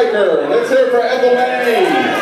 Baker. Let's hear it for Ethel May.